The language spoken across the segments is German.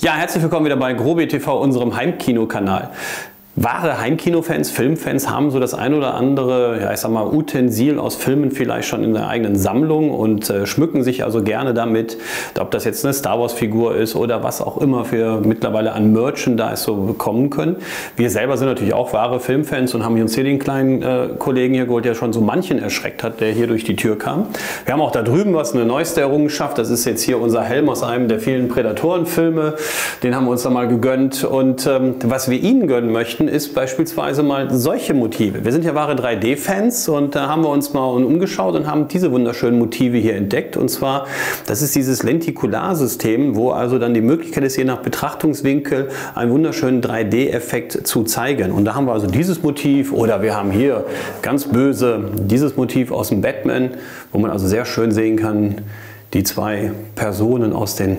Ja, herzlich willkommen wieder bei Grobi TV, unserem Heimkino-Kanal. Wahre Heimkinofans, Filmfans haben so das ein oder andere, ja ich sag mal, Utensil aus Filmen vielleicht schon in der eigenen Sammlung und äh, schmücken sich also gerne damit, ob das jetzt eine Star Wars Figur ist oder was auch immer wir mittlerweile an Merchandise so bekommen können. Wir selber sind natürlich auch wahre Filmfans und haben uns hier den kleinen äh, Kollegen hier geholt, der schon so manchen erschreckt hat, der hier durch die Tür kam. Wir haben auch da drüben was, eine neueste Errungenschaft, das ist jetzt hier unser Helm aus einem der vielen Predatoren-Filme, den haben wir uns da mal gegönnt und ähm, was wir Ihnen gönnen möchten, ist beispielsweise mal solche Motive. Wir sind ja wahre 3D-Fans und da haben wir uns mal umgeschaut und haben diese wunderschönen Motive hier entdeckt. Und zwar, das ist dieses Lentikularsystem, wo also dann die Möglichkeit ist, je nach Betrachtungswinkel einen wunderschönen 3D-Effekt zu zeigen. Und da haben wir also dieses Motiv oder wir haben hier ganz böse dieses Motiv aus dem Batman, wo man also sehr schön sehen kann, die zwei Personen aus den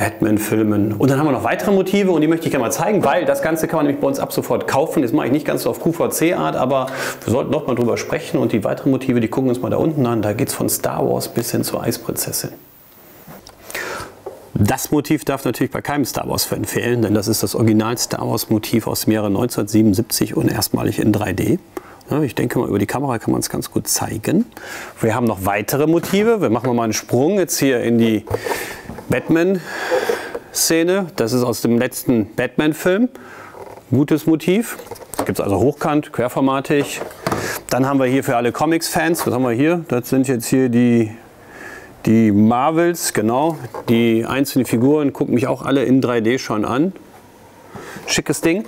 Batman-Filmen. Und dann haben wir noch weitere Motive und die möchte ich gerne mal zeigen, weil das Ganze kann man nämlich bei uns ab sofort kaufen. Das mache ich nicht ganz so auf QVC-Art, aber wir sollten noch mal drüber sprechen. Und die weiteren Motive, die gucken uns mal da unten an. Da geht es von Star Wars bis hin zur Eisprinzessin. Das Motiv darf natürlich bei keinem Star Wars-Fan fehlen, denn das ist das Original Star Wars-Motiv aus dem Jahre 1977 und erstmalig in 3D. Ich denke mal, über die Kamera kann man es ganz gut zeigen. Wir haben noch weitere Motive. Wir machen mal einen Sprung jetzt hier in die Batman-Szene. Das ist aus dem letzten Batman-Film. Gutes Motiv. Gibt es also hochkant, querformatig. Dann haben wir hier für alle Comics-Fans, was haben wir hier? Das sind jetzt hier die, die Marvels, genau. Die einzelnen Figuren gucken mich auch alle in 3D schon an. Schickes Ding.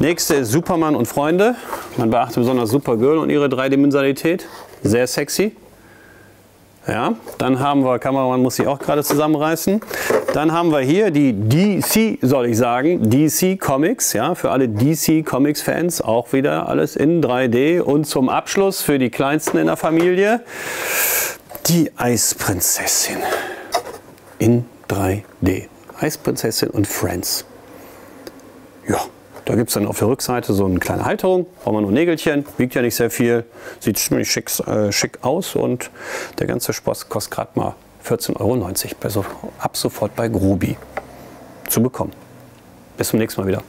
Nächste ist Superman und Freunde. Man beachte besonders Supergirl und ihre Dreidimensionalität. Sehr sexy. Ja, dann haben wir, Kameramann muss sich auch gerade zusammenreißen. Dann haben wir hier die DC, soll ich sagen, DC Comics, ja, für alle DC Comics Fans auch wieder alles in 3D. Und zum Abschluss für die Kleinsten in der Familie die Eisprinzessin in 3D. Eisprinzessin und Friends. Ja. Da gibt es dann auf der Rückseite so eine kleine Halterung, braucht man nur Nägelchen, wiegt ja nicht sehr viel, sieht ziemlich schick, äh, schick aus und der ganze Spaß kostet gerade mal 14,90 Euro, ab sofort bei Grubi zu bekommen. Bis zum nächsten Mal wieder.